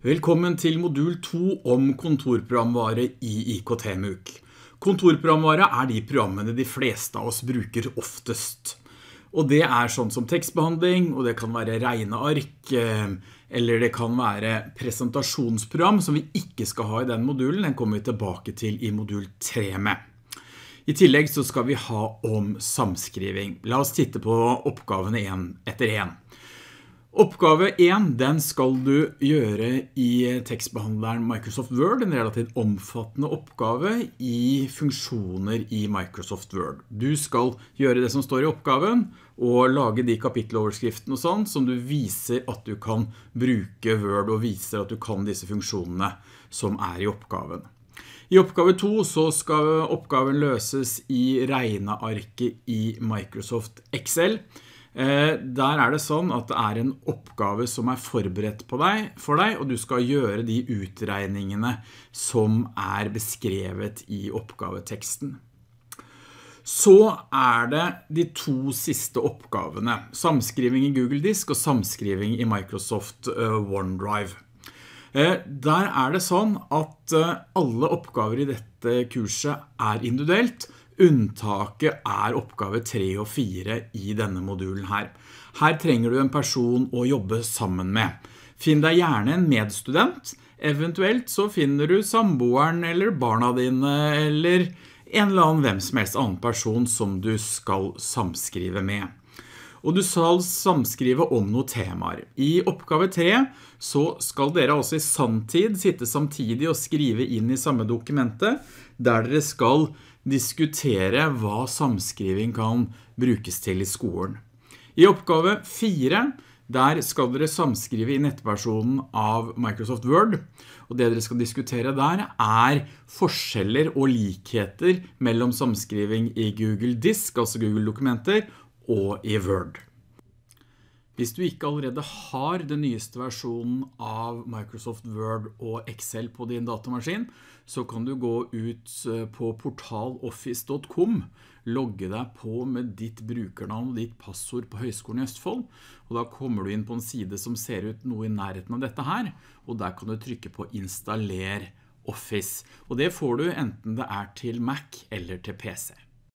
Velkommen til modul 2 om kontorprogramvare i IKT-MUK. Kontorprogramvare er de programmene de fleste av oss bruker oftest. Og det er sånn som tekstbehandling, og det kan være regneark, eh, eller det kan være presentasjonsprogram som vi ikke skal ha i den modulen. Den kommer vi tilbake til i modul 3 med. I tillegg så skal vi ha om samskriving. La oss titte på oppgavene en etter en. Oppgave 1, den skal du gjøre i tekstbehandleren Microsoft Word, en relativt omfattende oppgave i funksjoner i Microsoft Word. Du skal gjøre det som står i oppgaven, og lage de kapitteloverskriftene og sånn, som du viser at du kan bruke Word, og viser at du kan disse funksjonene som er i oppgaven. I oppgave 2 så skal oppgaven løses i regnearket i Microsoft Excel. Eh, der er det sånn at det er en oppgave som er forberedt deg, for deg, og du skal gjøre de utregningene som er beskrevet i oppgaveteksten. Så er det de to siste oppgavene, samskriving i Google Disk og samskriving i Microsoft eh, OneDrive. Eh, der er det sånn at alle oppgaver i dette kurset er individuelt, Unntaket er oppgave 3 og 4 i denne modulen her. Her trenger du en person å jobbe sammen med. Finn deg gjerne en medstudent. Eventuelt så finner du samboeren eller barna dine eller en eller annen hvem som helst annen person som du skal samskrive med. Og du skal samskrive om noen temaer. I oppgave 3 så skal dere altså i sanntid sitte samtidig og skrive inn i samme dokumentet, der dere skal diskutere hva samskriving kan brukes til i skolen. I oppgave 4, der skal dere samskrive i nettversjonen av Microsoft Word, og det dere skal diskutere der er forskjeller og likheter mellom samskriving i Google Disk, altså Google Dokumenter, og i Word. Hvis du ikke allerede har den nyeste versjonen av Microsoft Word og Excel på din datamaskin, så kan du gå ut eh, på portaloffice.com, logge deg på med ditt brukernavn og ditt passord på Høgskolen i Østfold, og da kommer du inn på en side som ser ut noe i nærheten av dette her, og der kan du trykke på installer Office, og det får du enten det er til Mac eller til PC.